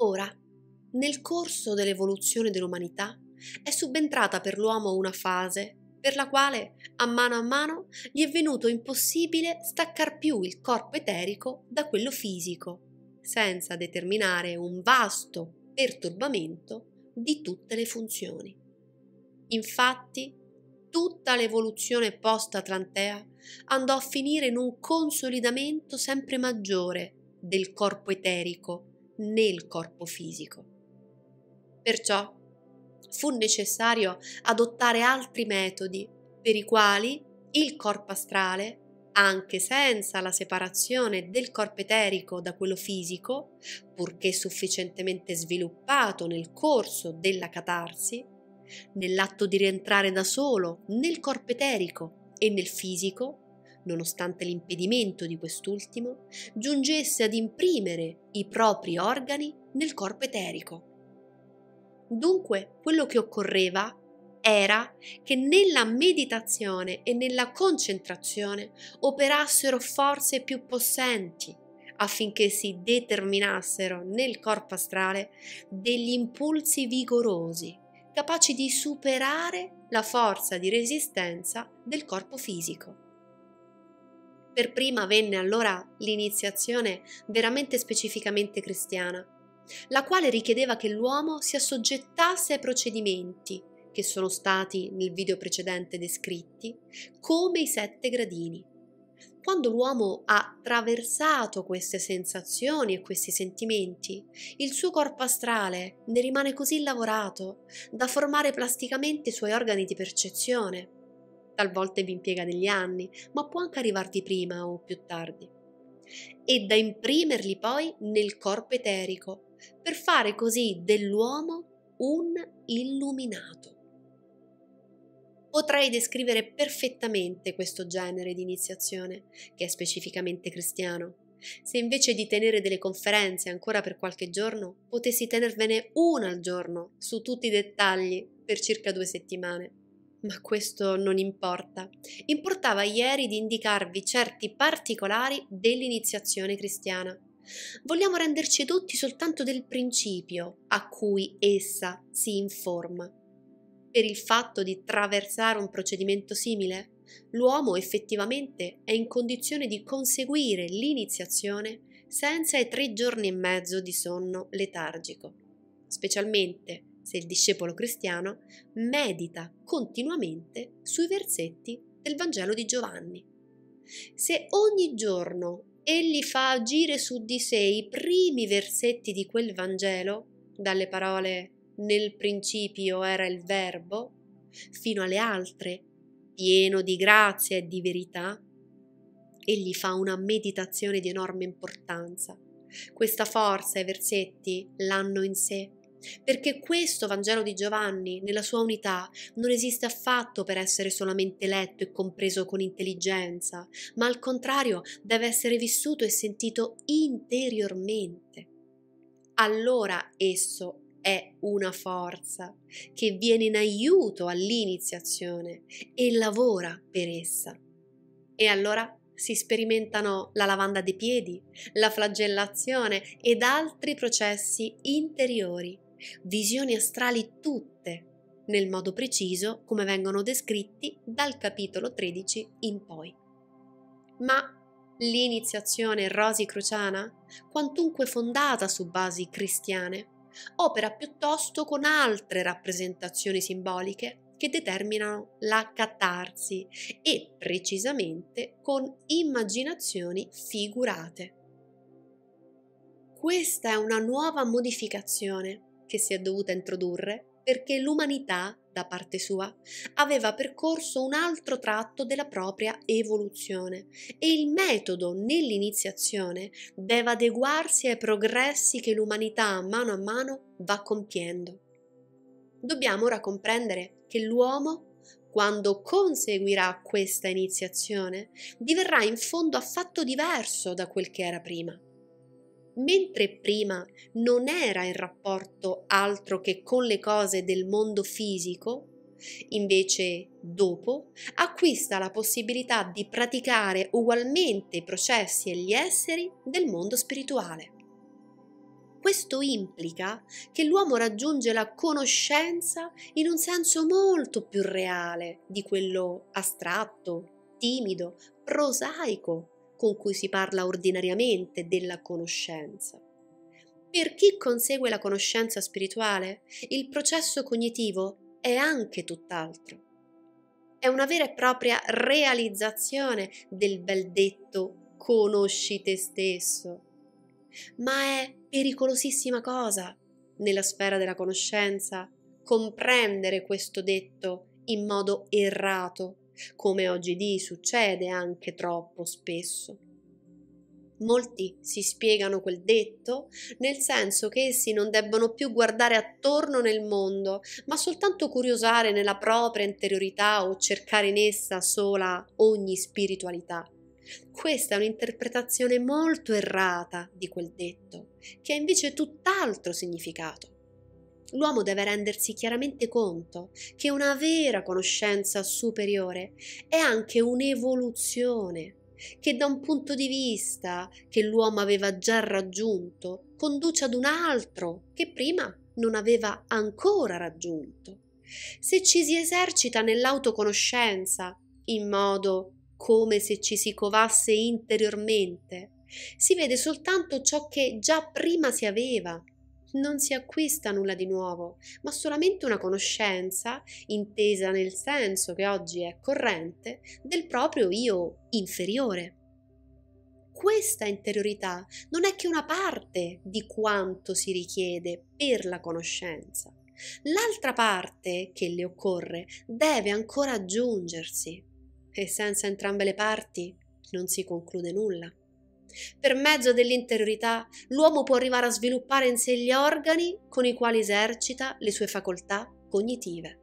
Ora, nel corso dell'evoluzione dell'umanità, è subentrata per l'uomo una fase per la quale a mano a mano gli è venuto impossibile staccar più il corpo eterico da quello fisico, senza determinare un vasto perturbamento di tutte le funzioni. Infatti, tutta l'evoluzione post-atlantea andò a finire in un consolidamento sempre maggiore del corpo eterico nel corpo fisico. Perciò fu necessario adottare altri metodi per i quali il corpo astrale, anche senza la separazione del corpo eterico da quello fisico, purché sufficientemente sviluppato nel corso della catarsi, nell'atto di rientrare da solo nel corpo eterico e nel fisico, nonostante l'impedimento di quest'ultimo, giungesse ad imprimere i propri organi nel corpo eterico. Dunque, quello che occorreva era che nella meditazione e nella concentrazione operassero forze più possenti affinché si determinassero nel corpo astrale degli impulsi vigorosi, capaci di superare la forza di resistenza del corpo fisico. Per prima venne allora l'iniziazione veramente specificamente cristiana, la quale richiedeva che l'uomo si assoggettasse ai procedimenti che sono stati nel video precedente descritti come i sette gradini. Quando l'uomo ha attraversato queste sensazioni e questi sentimenti, il suo corpo astrale ne rimane così lavorato da formare plasticamente i suoi organi di percezione. Talvolta vi impiega degli anni, ma può anche arrivarti prima o più tardi. E da imprimerli poi nel corpo eterico, per fare così dell'uomo un illuminato. Potrei descrivere perfettamente questo genere di iniziazione, che è specificamente cristiano, se invece di tenere delle conferenze ancora per qualche giorno, potessi tenervene una al giorno su tutti i dettagli per circa due settimane. Ma questo non importa. Importava ieri di indicarvi certi particolari dell'iniziazione cristiana vogliamo renderci edotti soltanto del principio a cui essa si informa. Per il fatto di traversare un procedimento simile, l'uomo effettivamente è in condizione di conseguire l'iniziazione senza i tre giorni e mezzo di sonno letargico, specialmente se il discepolo cristiano medita continuamente sui versetti del Vangelo di Giovanni. Se ogni giorno egli fa agire su di sé i primi versetti di quel Vangelo, dalle parole nel principio era il Verbo, fino alle altre, pieno di grazia e di verità, egli fa una meditazione di enorme importanza. Questa forza i versetti l'hanno in sé perché questo Vangelo di Giovanni, nella sua unità, non esiste affatto per essere solamente letto e compreso con intelligenza, ma al contrario deve essere vissuto e sentito interiormente. Allora esso è una forza che viene in aiuto all'iniziazione e lavora per essa. E allora si sperimentano la lavanda dei piedi, la flagellazione ed altri processi interiori visioni astrali tutte, nel modo preciso come vengono descritti dal capitolo 13 in poi. Ma l'iniziazione rosicruciana, quantunque fondata su basi cristiane, opera piuttosto con altre rappresentazioni simboliche che determinano la catarsi e precisamente con immaginazioni figurate. Questa è una nuova modificazione che si è dovuta introdurre perché l'umanità, da parte sua, aveva percorso un altro tratto della propria evoluzione e il metodo nell'iniziazione deve adeguarsi ai progressi che l'umanità mano a mano va compiendo. Dobbiamo ora comprendere che l'uomo, quando conseguirà questa iniziazione, diverrà in fondo affatto diverso da quel che era prima mentre prima non era in rapporto altro che con le cose del mondo fisico, invece dopo acquista la possibilità di praticare ugualmente i processi e gli esseri del mondo spirituale. Questo implica che l'uomo raggiunge la conoscenza in un senso molto più reale di quello astratto, timido, prosaico con cui si parla ordinariamente della conoscenza. Per chi consegue la conoscenza spirituale, il processo cognitivo è anche tutt'altro. È una vera e propria realizzazione del bel detto conosci te stesso. Ma è pericolosissima cosa nella sfera della conoscenza comprendere questo detto in modo errato, come oggi di succede anche troppo spesso. Molti si spiegano quel detto nel senso che essi non debbono più guardare attorno nel mondo, ma soltanto curiosare nella propria interiorità o cercare in essa sola ogni spiritualità. Questa è un'interpretazione molto errata di quel detto, che ha invece tutt'altro significato. L'uomo deve rendersi chiaramente conto che una vera conoscenza superiore è anche un'evoluzione che da un punto di vista che l'uomo aveva già raggiunto conduce ad un altro che prima non aveva ancora raggiunto. Se ci si esercita nell'autoconoscenza in modo come se ci si covasse interiormente, si vede soltanto ciò che già prima si aveva non si acquista nulla di nuovo, ma solamente una conoscenza, intesa nel senso che oggi è corrente, del proprio io inferiore. Questa interiorità non è che una parte di quanto si richiede per la conoscenza. L'altra parte che le occorre deve ancora aggiungersi e senza entrambe le parti non si conclude nulla. Per mezzo dell'interiorità l'uomo può arrivare a sviluppare in sé gli organi con i quali esercita le sue facoltà cognitive.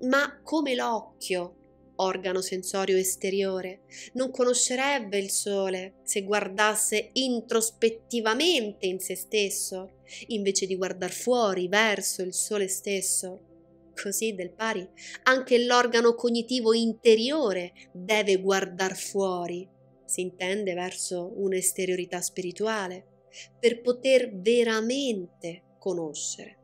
Ma come l'occhio, organo sensorio esteriore, non conoscerebbe il sole se guardasse introspettivamente in se stesso, invece di guardare fuori verso il sole stesso. Così del pari, anche l'organo cognitivo interiore deve guardare fuori si intende verso un'esteriorità spirituale, per poter veramente conoscere.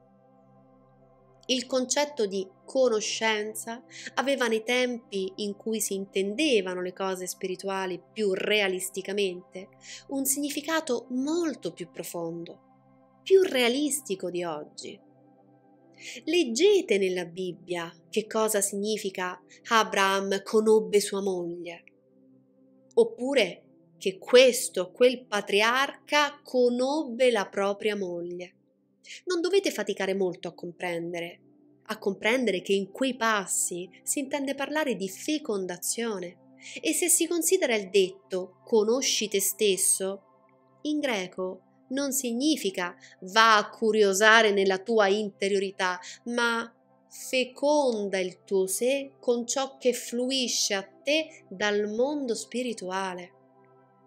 Il concetto di conoscenza aveva nei tempi in cui si intendevano le cose spirituali più realisticamente un significato molto più profondo, più realistico di oggi. Leggete nella Bibbia che cosa significa Abraham conobbe sua moglie oppure che questo quel patriarca conobbe la propria moglie. Non dovete faticare molto a comprendere, a comprendere che in quei passi si intende parlare di fecondazione e se si considera il detto conosci te stesso, in greco non significa va a curiosare nella tua interiorità, ma feconda il tuo sé con ciò che fluisce a te dal mondo spirituale.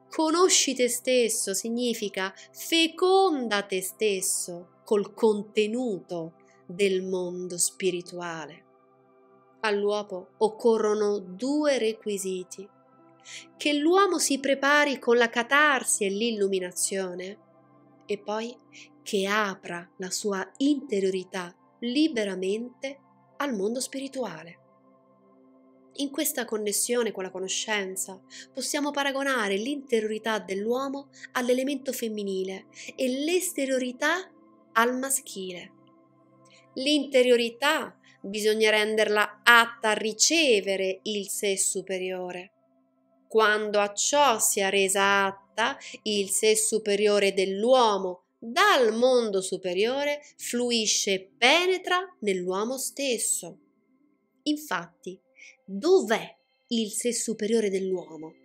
Conosci te stesso significa feconda te stesso col contenuto del mondo spirituale. All'uomo occorrono due requisiti. Che l'uomo si prepari con la catarsi e l'illuminazione e poi che apra la sua interiorità liberamente al mondo spirituale. In questa connessione con la conoscenza possiamo paragonare l'interiorità dell'uomo all'elemento femminile e l'esteriorità al maschile. L'interiorità bisogna renderla atta a ricevere il sé superiore. Quando a ciò sia resa atta, il sé superiore dell'uomo dal mondo superiore fluisce e penetra nell'uomo stesso. Infatti, dov'è il sé superiore dell'uomo?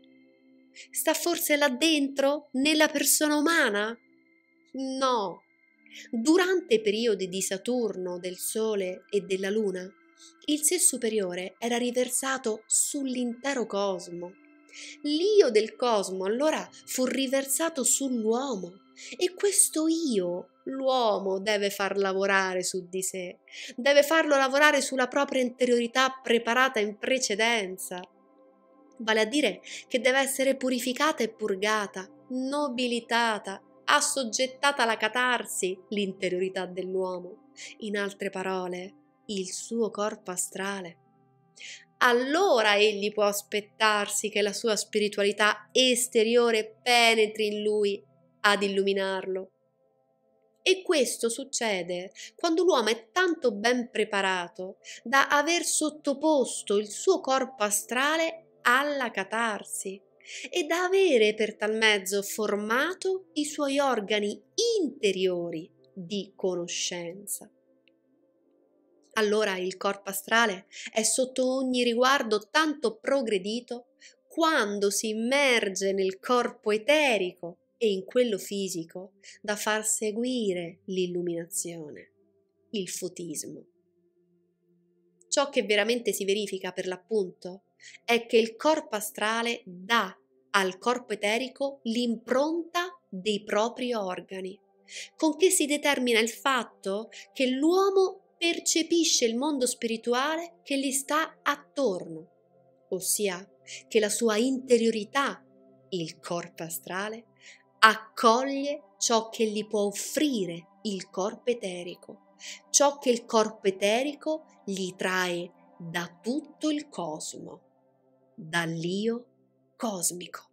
Sta forse là dentro, nella persona umana? No. Durante i periodi di Saturno, del Sole e della Luna, il sé superiore era riversato sull'intero cosmo. L'io del cosmo allora fu riversato sull'uomo e questo io l'uomo deve far lavorare su di sé, deve farlo lavorare sulla propria interiorità preparata in precedenza. Vale a dire che deve essere purificata e purgata, nobilitata, assoggettata alla catarsi l'interiorità dell'uomo, in altre parole, il suo corpo astrale. Allora egli può aspettarsi che la sua spiritualità esteriore penetri in lui ad illuminarlo. E questo succede quando l'uomo è tanto ben preparato da aver sottoposto il suo corpo astrale alla catarsi e da avere per tal mezzo formato i suoi organi interiori di conoscenza. Allora il corpo astrale è sotto ogni riguardo tanto progredito quando si immerge nel corpo eterico e in quello fisico da far seguire l'illuminazione, il fotismo. Ciò che veramente si verifica per l'appunto è che il corpo astrale dà al corpo eterico l'impronta dei propri organi, con che si determina il fatto che l'uomo percepisce il mondo spirituale che gli sta attorno, ossia che la sua interiorità, il corpo astrale, accoglie ciò che gli può offrire il corpo eterico, ciò che il corpo eterico gli trae da tutto il cosmo dall'io cosmico.